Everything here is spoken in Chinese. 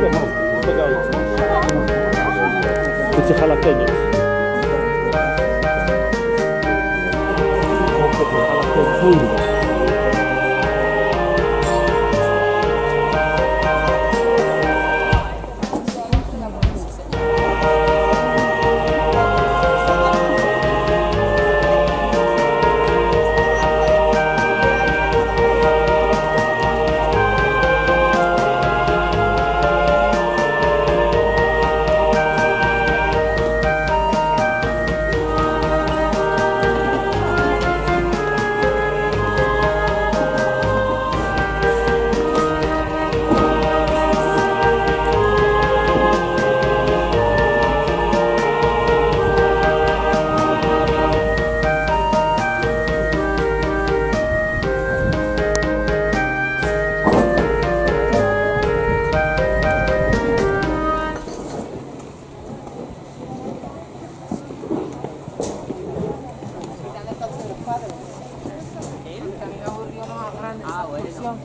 Ketika 叫喊了概 menghadapi. 行